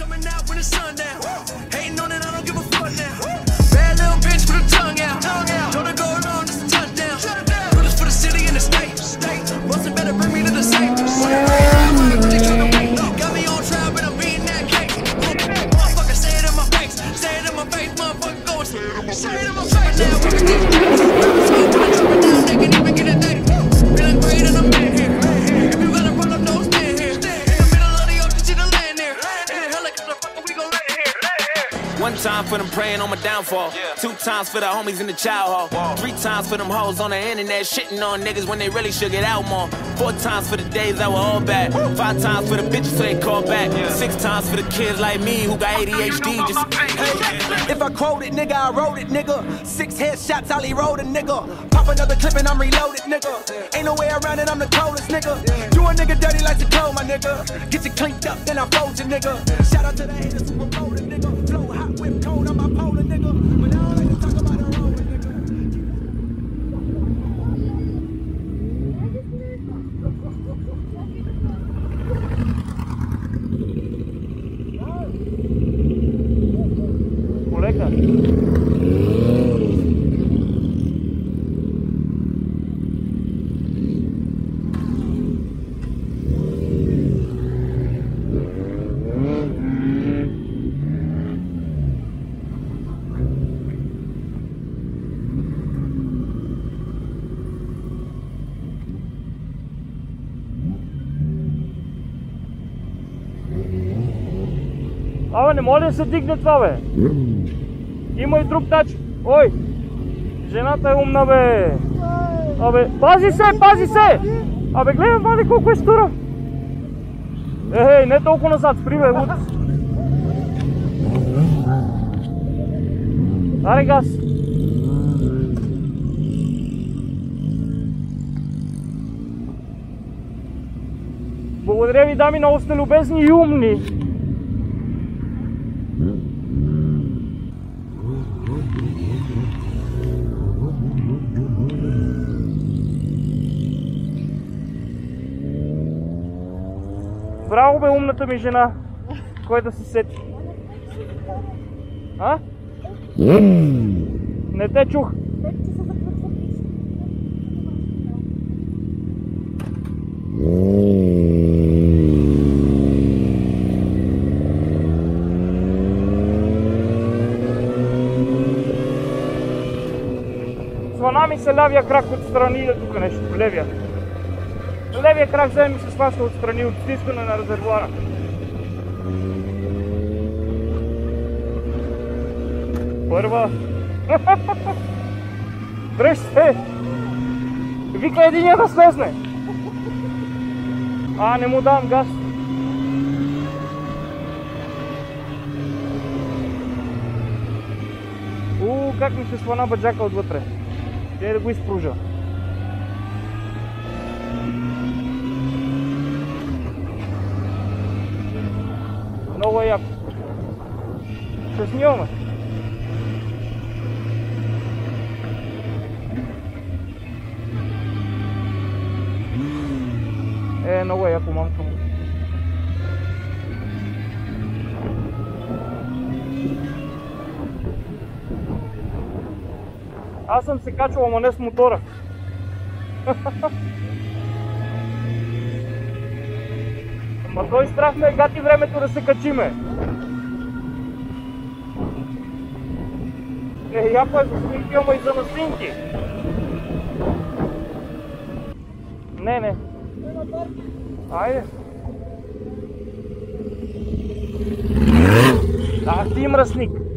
coming out when the sun down. Hating on it, for them praying on my downfall. Two times for the homies in the child hall. Three times for them hoes on the internet shitting on niggas when they really should get out more. Four times for the days that were all bad. Five times for the bitches so they call back. Six times for the kids like me who got ADHD. Just Hey, if I quote it, nigga, I wrote it, nigga. Six headshots, Ollie wrote a nigga. Pop another clip and I'm reloaded, nigga. Ain't no way around it, I'm the coldest, nigga. Do a nigga dirty like you cold, my nigga. Get you cleaned up, then I fold you, nigga. Shout out to the haters who nigga. Полека. Абе, не може да се дигне това, бе. Има и друг начин. Ой! Жената е умна, бе! Абе, пази се, пази се! Абе, гледай, вади колко е стура! Ехей, не толкова назад, спри, бе, луд. Аре газ! Благодаря ви, дами, много сте любезни и умни. Браво бе, умната ми жена. Кой да се сети? А? Не те чух. Свана ми се лявия крак отстрани тук нещо. Левия. Левия крак вземе ми се сваща отстрани от стискане на резервуара. Първа. Дръж се! Вика единия да слезне. А, не му давам газ. У, как ми се слана баджака отвътре. Ще да го изпружа. Много е яко. Ще снимаме. Е, много е яко, мамка му. Аз съм се качвал, ама не с мотора. Ма той страх ме е гати времето да се качиме. Е, яко е снимки, ама и за на снимки. Не, не. Айде. Ах ти мръсник.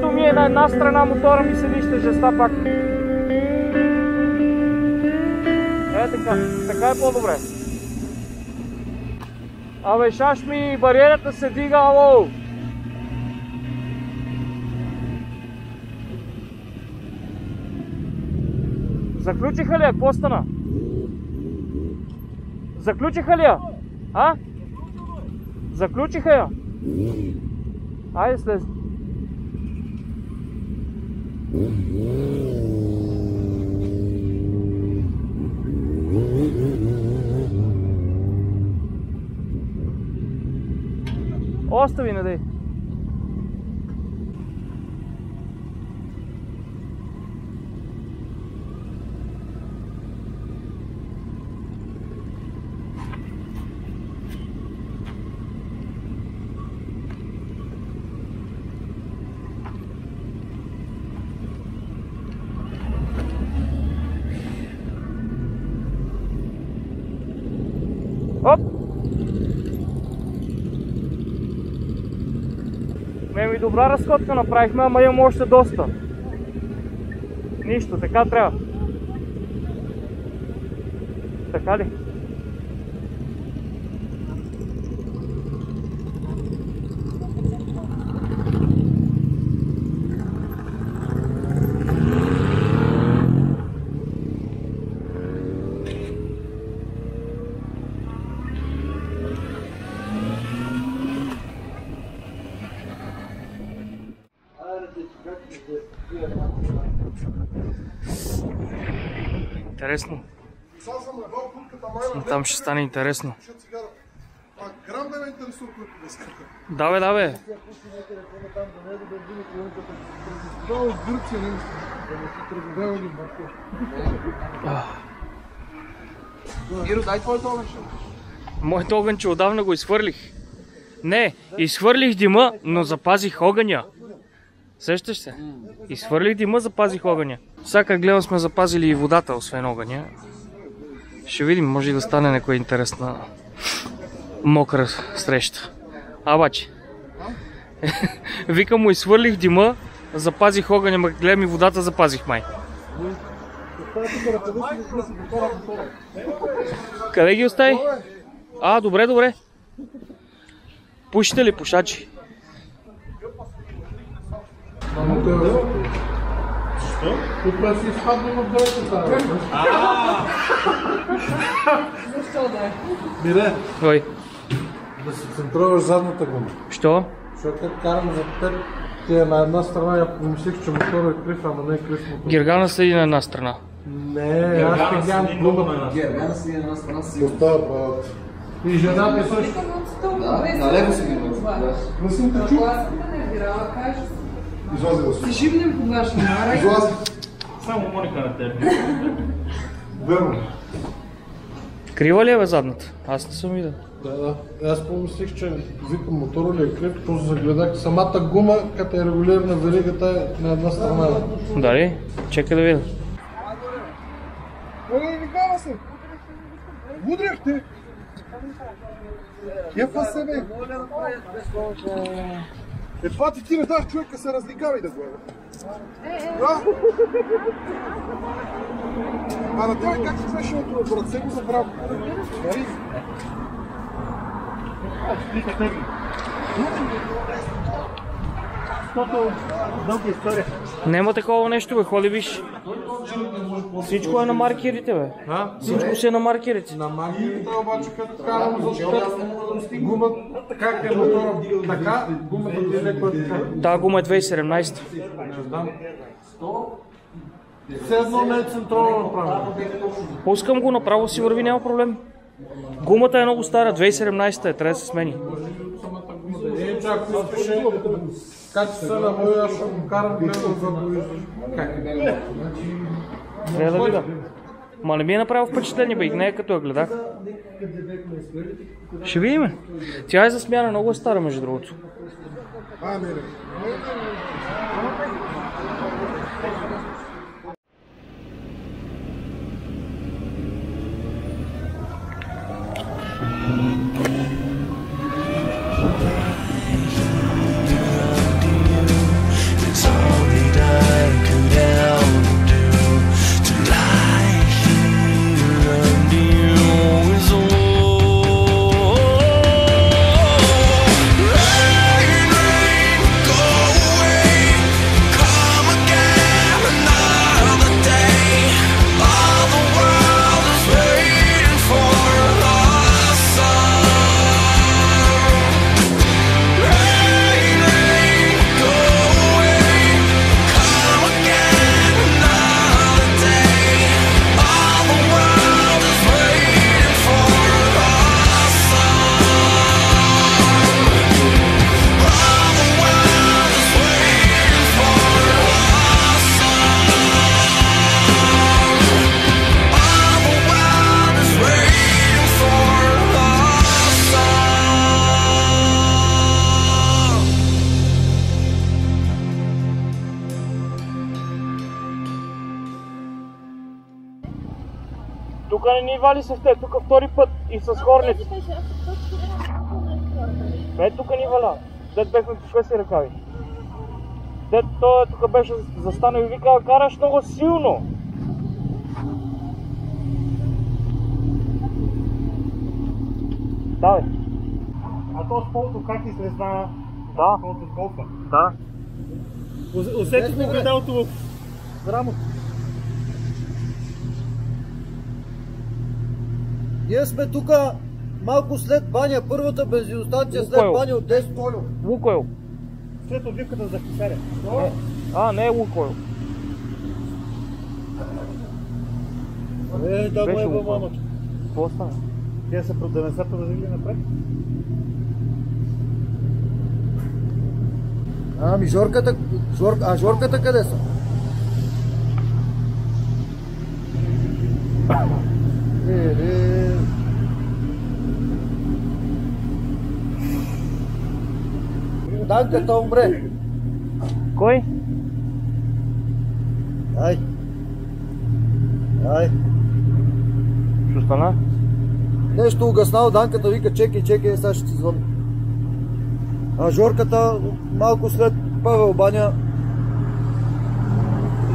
Нещо ми е на една страна мотора ми седи ще жеста пак. Е така, така е по-добре. Абе, шаш ми, бариерата се дига, ало! Заключиха ли я? Какво стана? Заключиха ли я? А? Заключиха я? Айде слез. Ostavi na dej. Добра разходка направихме, ама имам още доста. Нищо, така трябва. Така ли? Интересно. Сега съм левал куртката майна. Там ще стане интересно. А грам да ме интересува който. Да бе, да бе. Да не си тръгвал ли Марко? Иро, дай твоето огънче. Моето огънче отдавна го изхвърлих. Не, изхвърлих дима, но запазих огъня. Сещаш се? Изхвърлих дима, запазих огъня. Сега как гледам сме запазили и водата, освен огъня. Ще видим, може и да стане някоя интересна мокра среща. А, баче. Викам му, изхвърлих дима, запазих огъня, ма гледам и водата, запазих май. Къде ги остави? А, добре, добре. Пушите ли пушачи? Е. Защо? Тук аз си изпадна в дървата тази. Мире, Ой, да си центруваш задната гума. що? Защото как карам за теб, ти е на една страна, я помислих, че мотора е крив, ама не е крив мотор. Гергана седи на една страна. Не, аз ще гледам гумата. Гергана си една страна си. Остава. И жената е също. Налево си ги Не съм те чул. Аз съм те нервирала, кажеш. Излази да Ти живнем тогаш на Мара Излази. Само Моника на теб. Верно. Крива ли е бе задната? Аз не съм видел. Да, да. Аз помислих, че викам мотора ли е крив, просто загледах самата гума, като е регулирана веригата е на една страна. Дали? Чекай да видя. Ой, викава се! Удряхте! Кефа се бе! Е, това ти ти не даш човека се разликавай да го е. Да? А на тебе как се беше от ръце го забрал? Нали? Защото дълга история. Нема такова нещо, бе, ходи виж. Всичко е на маркерите, бе. А? Всичко си е на маркерите. На магията обаче като карам за гумата, как е мотора така, гумата ти е леко така. Та гума е 2017. Не знам. Все едно не е централно направено. Пускам го, направо си върви, няма проблем. Гумата е много стара, 2017 е, трябва да се смени. Да е, че ако искаше качество на моя, аз ще го карам гледам за как. Трябва да видя. Ма не ми е направил впечатление, бе, и не е като я гледах. Ще видим. Тя е за смяна, много е стара, между другото. It's Тук не ни вали в те, тук втори път и с хорници. Е, тук ни валя. Дед бехме по си ръкави. Дед той тук беше застанал и вика, караш много силно. Да, бе. А то с полото как излезна? Да, с голфа. да. Усетих ли огледалото в рамото? Ние сме тук малко след баня, първата бензиностанция след баня от 10 колю. Лукойл. След отбивката за хисаря. А, не е Лукойл. Е, да, Беше му е Лукойл. мамата. Какво стана? Те са да не са продължили напред. Ами Жорката, Жор, а Жорката къде са? Е, е. Данката умре. Кой? Ай. Ай. Що стана? Нещо угаснал, Данката вика чекай, чекай, сега ще ти звънна. А Жорката малко след Павел Баня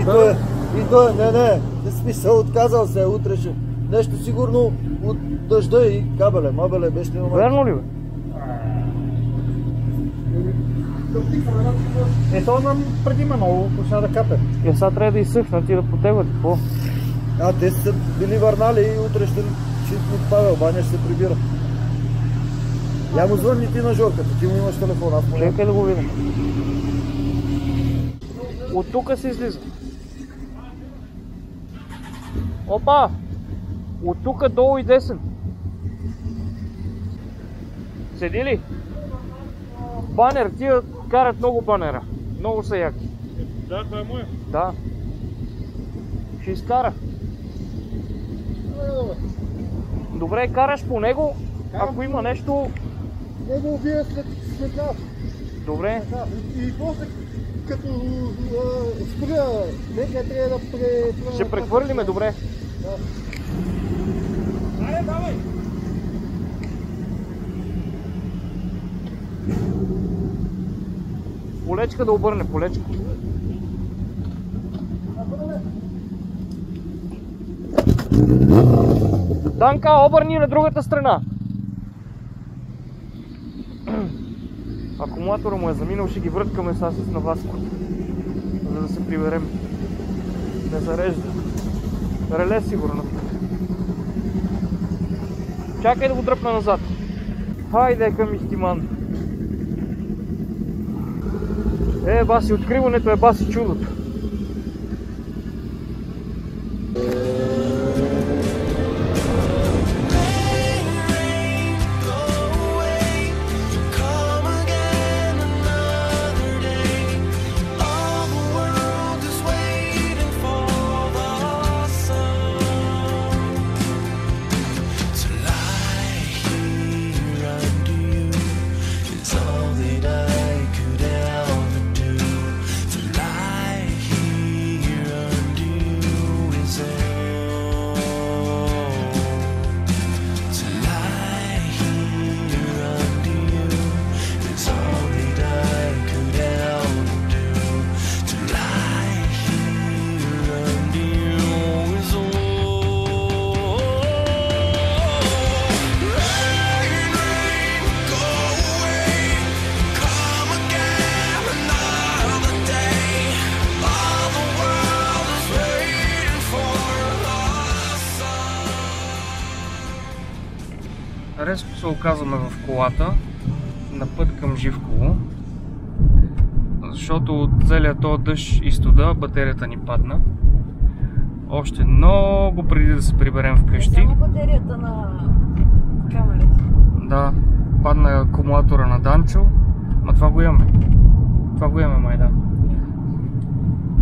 и той, е- и той, не, не, в смисъл отказал се, утре ще. Нещо сигурно от дъжда и кабеле, мабеле, беше ли Верно ли бе? Е, то нам преди много почна да капе. И сега трябва да изсъхнат и да потегват. Какво? А, те са били върнали и утре ще, от Павел Баня ще се прибира. Я му звънни ти на Жорката, ти му имаш телефон, аз му да го видим. От тук се излиза. Опа! От тук долу и десен. Седи ли? Банер, тия карат много банера. Много са яки. Да, това е моя. Да. Ще изкара. Добре, караш по него. Ако има нещо, Него убие след, след нас. добре. Да, и после като а, спря, нека трябва да пре... Ще прехвърлиме, добре. Аре, давай! Полечка да обърне, полечка. Данка, обърни на другата страна. Акумулатора му е заминал, ще ги върткаме сега с наваскор. За да се приберем. Не зарежда. Реле сигурно. Чакай да го дръпна назад. Хайде към Истиман. Е, баси, откриването е баси чудото. Оказваме в колата, на път към Живково, защото от целият този дъжд и студа батерията ни падна. Още много преди да се приберем вкъщи. Само батерията на камерата. Да, падна акумулатора на Данчо, ма това го имаме. Това го имаме, май да.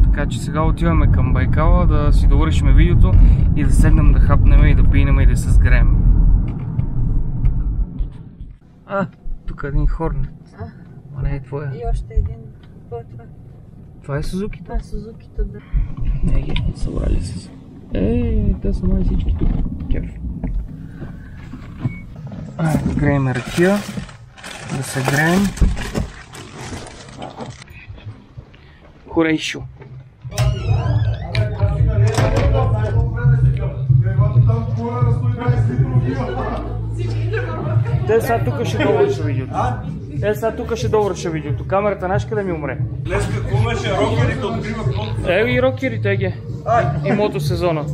Така че сега отиваме към Байкала да си довършим видеото и да седнем да хапнем и да пинем и да се сгреем. А, тук един хорнет. А не е твоя. И още един. Кой е това? Това е Сузуки. Това е Сузукито, да. Не ги събрали се. Е, те са май всички тук. Кеф. Греем ракия. Да се греем. Хорейшо. Те сега тук ще довърша видеото. Е, сега тук ще довърша видеото. Камерата знаеш къде ми умре? Е, и рокерите ги. И мотосезона.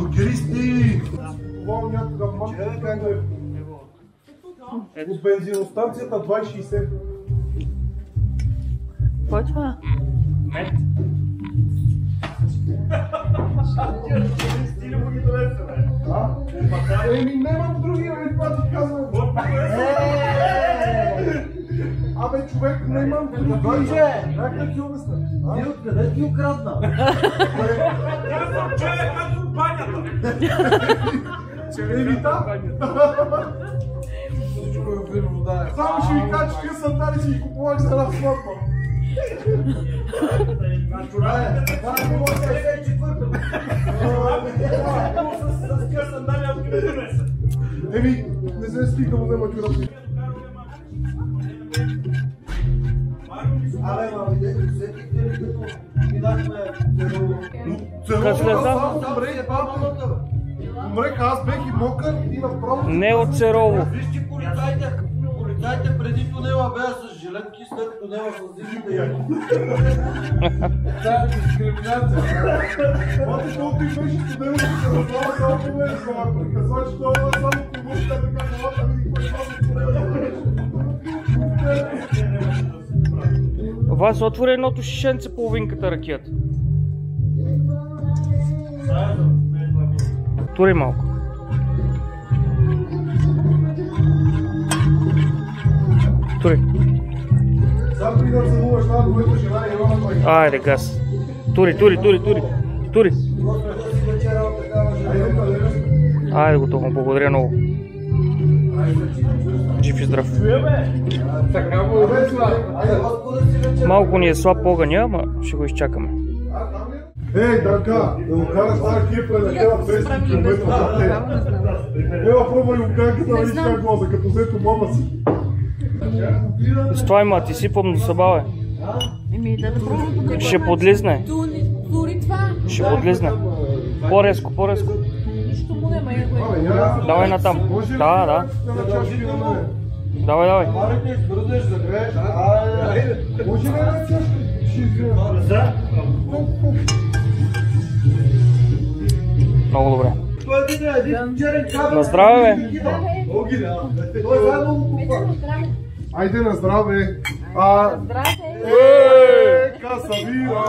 Рокеристи! Това някога мъче как да е. От бензиностанцията 2,60. Кой е това? Мет. Абе, човек, нямам други. Дойче! Как да ти обясня? Ти откъде ти украдна? Еми, да. Само ще ви кажа, че тия сандали си ги купувах за една сватба. Еми, не се стига да му взема. Абе, ма, усетихте ли като минахме Как слеза? Умре, бабата. Умрех, аз бех и мокър и направо... Не от Церово. Вижте полицайите, полицайите преди тунела бяха с жилетки, след тунела с дигите яки. Това е дискриминация. Моите колко и беше студено, че се разлава само по мен, това приказва, че това е само по мъжта, така колата, види кой това Вас отвори едното шишенце половинката ракията. Тури малко. Тури. Айде, газ. Тури, тури, тури, тури. Тури. Е? Айде, готово. Благодаря много. И здрав. Е Малко ни е слаб огъня, ама ще го изчакаме. Ей, Данка, да го караш тази кипра на тема 200 км за те. Ева, пробвай го канката, да видиш как гласа, като взето мома си. С това има, ти сипам до да да тук. Ще подлизне. Дори това. Ще подлизне. По-резко, по-резко. Няма. Давай натам. Да, да. Да на. Давай, давай. Марите, избързаш за греш. Айде. Може ли да се За? Много добре. Е. На здраве, бе. Купа. Айде на здраве. А, Е! е, касавира.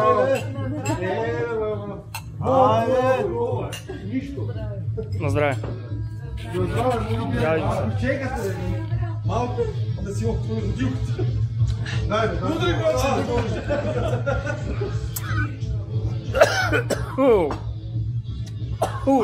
Айде. Нищо. На здраве. На здраве, мои Чакай. Чекайте, бе. Малко да си отвори родилката. Дай, дай. Удари го, че не може. Ху. Ху.